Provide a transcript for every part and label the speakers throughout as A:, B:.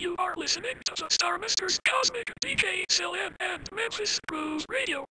A: You are listening to the Starmasters Cosmic DJ Slim and Memphis Blues Radio.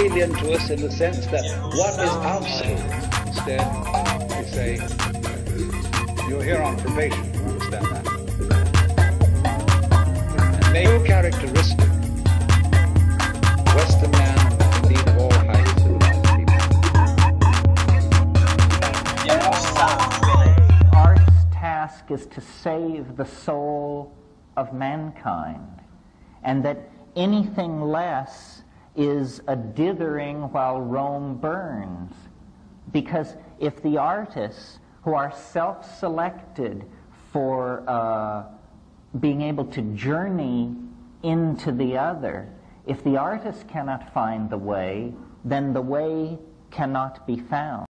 B: Alien to us in the sense that what is outside. Instead, we say, you're here on probation. You understand that? And no characteristic, Western man,
C: Art's task is to save the soul of mankind, and that anything less is a dithering while Rome burns. Because if the artists who are self selected for uh, being able to journey into the other, if the artist cannot find the way, then the way cannot be found.